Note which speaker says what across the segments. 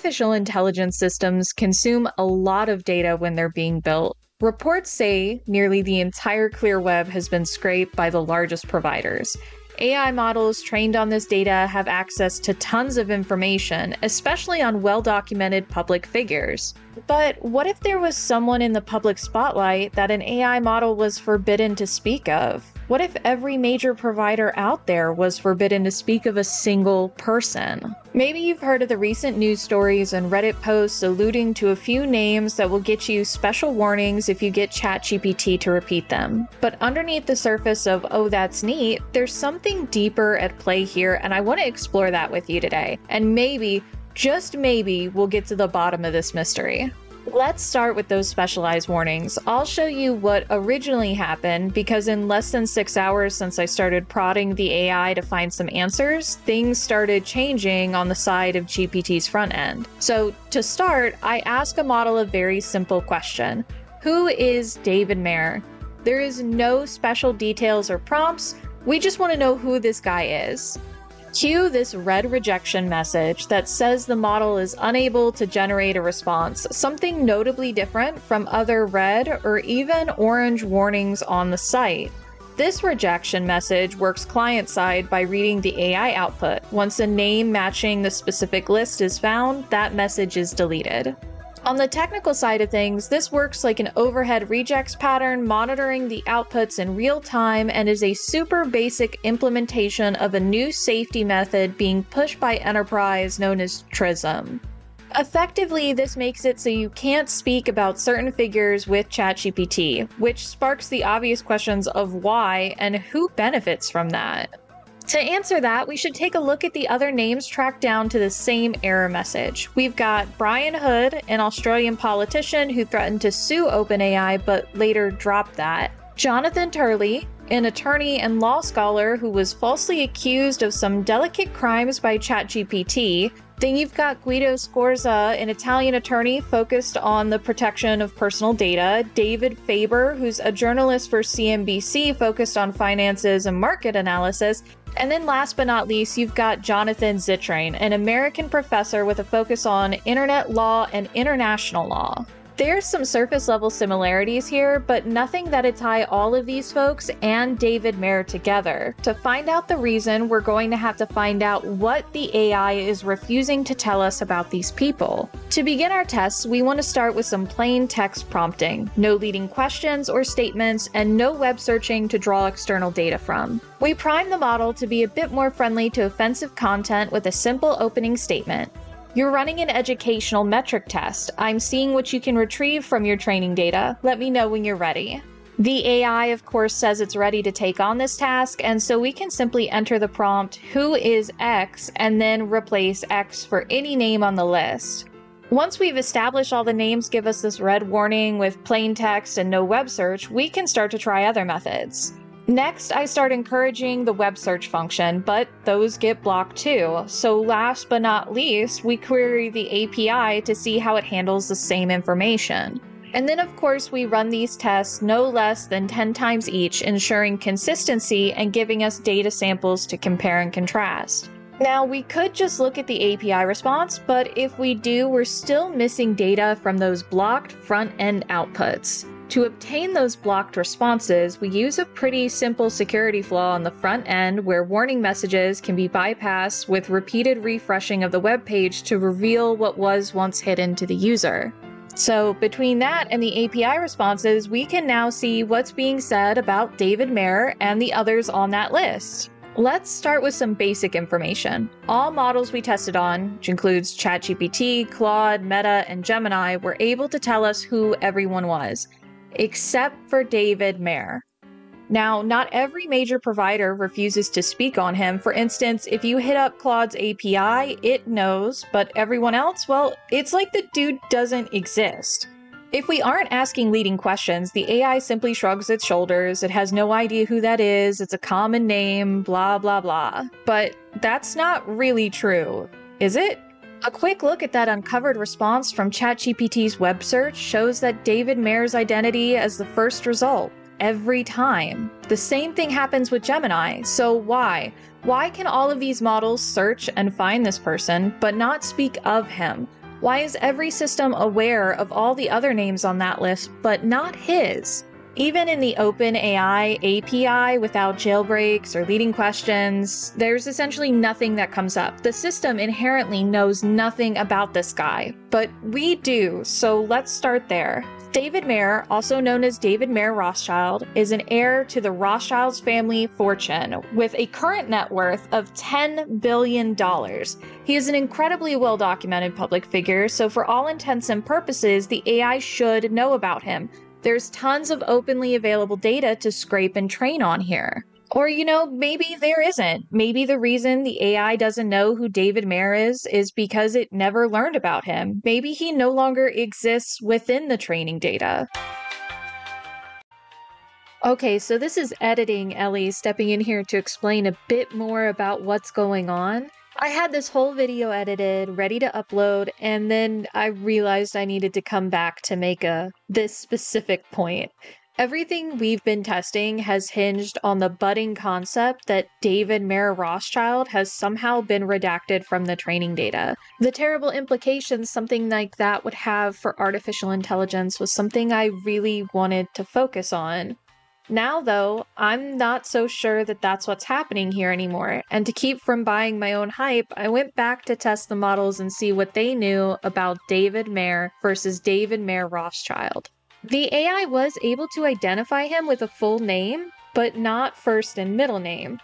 Speaker 1: artificial intelligence systems consume a lot of data when they're being built. Reports say nearly the entire clear web has been scraped by the largest providers. AI models trained on this data have access to tons of information, especially on well documented public figures. But what if there was someone in the public spotlight that an AI model was forbidden to speak of? What if every major provider out there was forbidden to speak of a single person? Maybe you've heard of the recent news stories and Reddit posts alluding to a few names that will get you special warnings if you get ChatGPT to repeat them. But underneath the surface of, oh, that's neat, there's something deeper at play here, and I want to explore that with you today. And maybe, just maybe, we'll get to the bottom of this mystery. Let's start with those specialized warnings. I'll show you what originally happened because in less than six hours since I started prodding the AI to find some answers, things started changing on the side of GPT's front end. So, to start, I ask a model a very simple question Who is David Mayer? There is no special details or prompts. We just want to know who this guy is. Cue this red rejection message that says the model is unable to generate a response, something notably different from other red or even orange warnings on the site. This rejection message works client side by reading the AI output. Once a name matching the specific list is found, that message is deleted. On the technical side of things, this works like an overhead regex pattern, monitoring the outputs in real time, and is a super basic implementation of a new safety method being pushed by enterprise known as Trism. Effectively, this makes it so you can't speak about certain figures with ChatGPT, which sparks the obvious questions of why and who benefits from that. To answer that, we should take a look at the other names tracked down to the same error message. We've got Brian Hood, an Australian politician who threatened to sue OpenAI but later dropped that. Jonathan Turley, an attorney and law scholar who was falsely accused of some delicate crimes by ChatGPT. Then you've got Guido Scorza, an Italian attorney focused on the protection of personal data, David Faber, who's a journalist for CNBC focused on finances and market analysis, and then last but not least, you've got Jonathan Zittrain, an American professor with a focus on internet law and international law. There's some surface level similarities here, but nothing that'd tie all of these folks and David Mayer together. To find out the reason, we're going to have to find out what the AI is refusing to tell us about these people. To begin our tests, we want to start with some plain text prompting, no leading questions or statements, and no web searching to draw external data from. We prime the model to be a bit more friendly to offensive content with a simple opening statement. You're running an educational metric test. I'm seeing what you can retrieve from your training data. Let me know when you're ready. The AI, of course, says it's ready to take on this task, and so we can simply enter the prompt, who is X, and then replace X for any name on the list. Once we've established all the names give us this red warning with plain text and no web search, we can start to try other methods. Next, I start encouraging the web search function, but those get blocked too. So last but not least, we query the API to see how it handles the same information. And then, of course, we run these tests no less than 10 times each, ensuring consistency and giving us data samples to compare and contrast. Now, we could just look at the API response, but if we do, we're still missing data from those blocked front end outputs. To obtain those blocked responses, we use a pretty simple security flaw on the front end where warning messages can be bypassed with repeated refreshing of the web page to reveal what was once hidden to the user. So, between that and the API responses, we can now see what's being said about David Mayer and the others on that list. Let's start with some basic information. All models we tested on, which includes ChatGPT, Claude, Meta, and Gemini, were able to tell us who everyone was, except for David Mayer. Now, not every major provider refuses to speak on him. For instance, if you hit up Claude's API, it knows, but everyone else, well, it's like the dude doesn't exist. If we aren't asking leading questions, the AI simply shrugs its shoulders. It has no idea who that is. It's a common name, blah, blah, blah. But that's not really true, is it? A quick look at that uncovered response from ChatGPT's web search shows that David Mayer's identity as the first result every time. The same thing happens with Gemini, so why? Why can all of these models search and find this person, but not speak of him? Why is every system aware of all the other names on that list, but not his? Even in the OpenAI API without jailbreaks or leading questions, there's essentially nothing that comes up. The system inherently knows nothing about this guy, but we do, so let's start there. David Mayer, also known as David Mayer Rothschild, is an heir to the Rothschilds family fortune with a current net worth of $10 billion. He is an incredibly well documented public figure, so for all intents and purposes, the AI should know about him. There's tons of openly available data to scrape and train on here. Or, you know, maybe there isn't. Maybe the reason the AI doesn't know who David Mayer is is because it never learned about him. Maybe he no longer exists within the training data. Okay, so this is editing Ellie stepping in here to explain a bit more about what's going on. I had this whole video edited, ready to upload, and then I realized I needed to come back to make a this specific point. Everything we've been testing has hinged on the budding concept that David Mayer Rothschild has somehow been redacted from the training data. The terrible implications something like that would have for artificial intelligence was something I really wanted to focus on. Now, though, I'm not so sure that that's what's happening here anymore, and to keep from buying my own hype, I went back to test the models and see what they knew about David Mayer versus David Mayer Rothschild. The AI was able to identify him with a full name, but not first and middle name,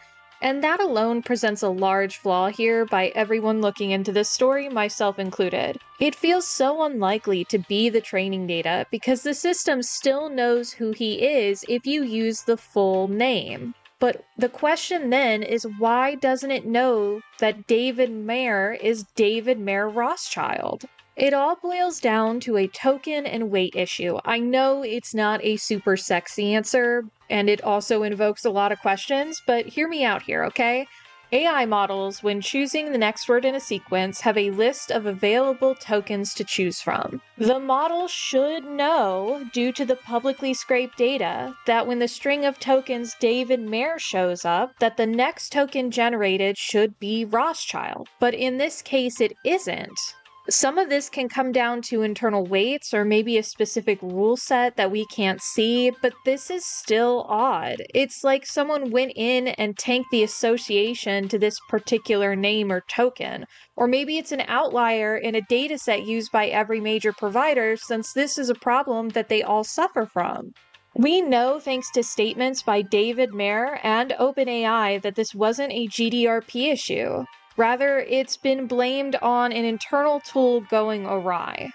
Speaker 1: and that alone presents a large flaw here by everyone looking into this story, myself included. It feels so unlikely to be the training data because the system still knows who he is if you use the full name. But the question then is why doesn't it know that David Mayer is David Mayer Rothschild? It all boils down to a token and weight issue. I know it's not a super sexy answer, and it also invokes a lot of questions, but hear me out here, okay? AI models, when choosing the next word in a sequence, have a list of available tokens to choose from. The model should know, due to the publicly scraped data, that when the string of tokens David Mayer shows up, that the next token generated should be Rothschild. But in this case, it isn't. Some of this can come down to internal weights or maybe a specific rule set that we can't see, but this is still odd. It's like someone went in and tanked the association to this particular name or token. Or maybe it's an outlier in a dataset used by every major provider, since this is a problem that they all suffer from. We know, thanks to statements by David Mayer and OpenAI, that this wasn't a GDRP issue. Rather, it's been blamed on an internal tool going awry.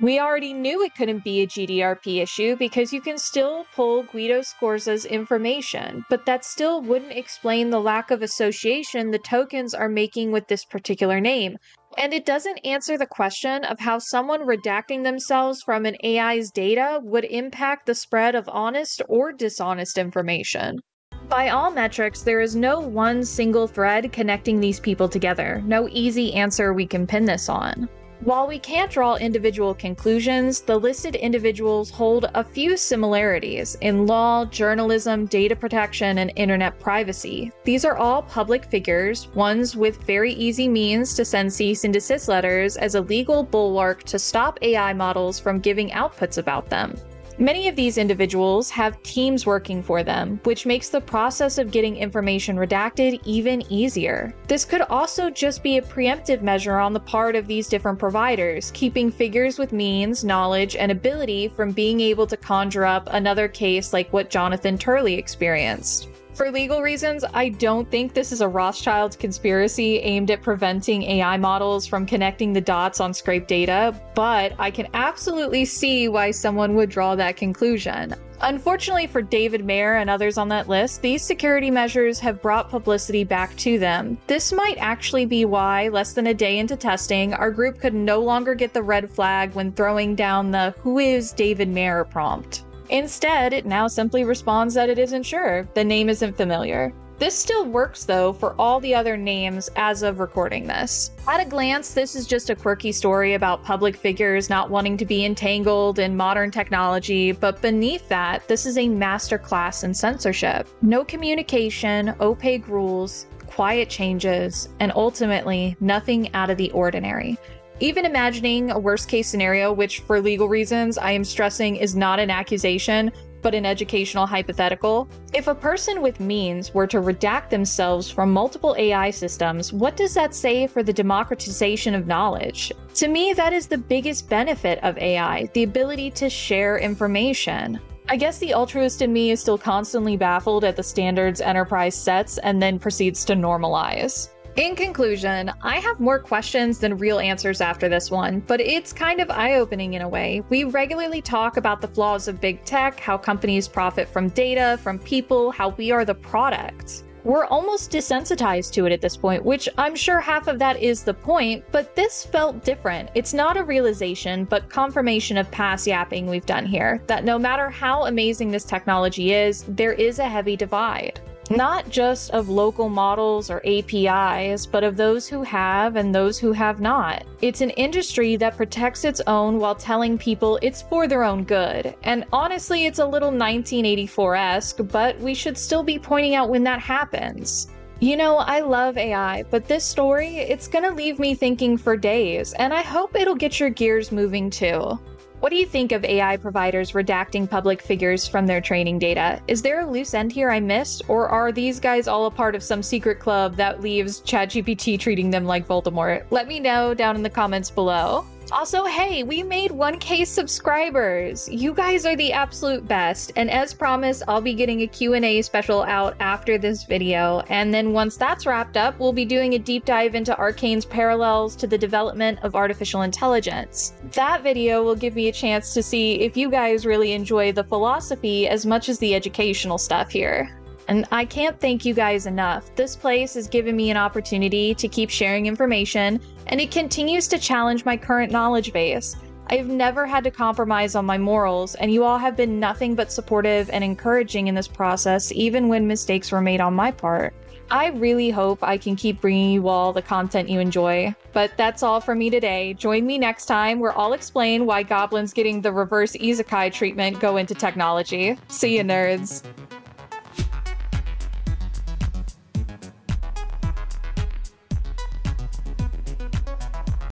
Speaker 1: We already knew it couldn't be a GDRP issue because you can still pull Guido Scorza's information, but that still wouldn't explain the lack of association the tokens are making with this particular name. And it doesn't answer the question of how someone redacting themselves from an AI's data would impact the spread of honest or dishonest information. By all metrics, there is no one single thread connecting these people together, no easy answer we can pin this on. While we can't draw individual conclusions, the listed individuals hold a few similarities in law, journalism, data protection, and internet privacy. These are all public figures, ones with very easy means to send cease and desist letters as a legal bulwark to stop AI models from giving outputs about them. Many of these individuals have teams working for them, which makes the process of getting information redacted even easier. This could also just be a preemptive measure on the part of these different providers, keeping figures with means, knowledge, and ability from being able to conjure up another case like what Jonathan Turley experienced. For legal reasons, I don't think this is a Rothschild conspiracy aimed at preventing AI models from connecting the dots on scraped data, but I can absolutely see why someone would draw that conclusion. Unfortunately for David Mayer and others on that list, these security measures have brought publicity back to them. This might actually be why, less than a day into testing, our group could no longer get the red flag when throwing down the Who is David Mayer prompt. Instead, it now simply responds that it isn't sure, the name isn't familiar. This still works though for all the other names as of recording this. At a glance, this is just a quirky story about public figures not wanting to be entangled in modern technology, but beneath that, this is a masterclass in censorship. No communication, opaque rules, quiet changes, and ultimately nothing out of the ordinary. Even imagining a worst case scenario, which for legal reasons I am stressing is not an accusation, but an educational hypothetical. If a person with means were to redact themselves from multiple AI systems, what does that say for the democratization of knowledge? To me, that is the biggest benefit of AI the ability to share information. I guess the altruist in me is still constantly baffled at the standards enterprise sets and then proceeds to normalize. In conclusion, I have more questions than real answers after this one, but it's kind of eye opening in a way. We regularly talk about the flaws of big tech, how companies profit from data, from people, how we are the product. We're almost desensitized to it at this point, which I'm sure half of that is the point, but this felt different. It's not a realization, but confirmation of past yapping we've done here that no matter how amazing this technology is, there is a heavy divide not just of local models or APIs, but of those who have and those who have not. It's an industry that protects its own while telling people it's for their own good. And honestly, it's a little 1984 esque, but we should still be pointing out when that happens. You know, I love AI, but this story, it's gonna leave me thinking for days, and I hope it'll get your gears moving too. What do you think of AI providers redacting public figures from their training data? Is there a loose end here I missed, or are these guys all a part of some secret club that leaves ChatGPT treating them like Voldemort? Let me know down in the comments below. Also, hey, we made 1k subscribers. You guys are the absolute best. And as promised, I'll be getting a Q&A special out after this video. And then once that's wrapped up, we'll be doing a deep dive into Arcane's parallels to the development of artificial intelligence. That video will give me a chance to see if you guys really enjoy the philosophy as much as the educational stuff here. And I can't thank you guys enough. This place has given me an opportunity to keep sharing information, and it continues to challenge my current knowledge base. I've never had to compromise on my morals, and you all have been nothing but supportive and encouraging in this process, even when mistakes were made on my part. I really hope I can keep bringing you all the content you enjoy. But that's all for me today. Join me next time where I'll explain why goblins getting the reverse isekai treatment go into technology. See you, nerds.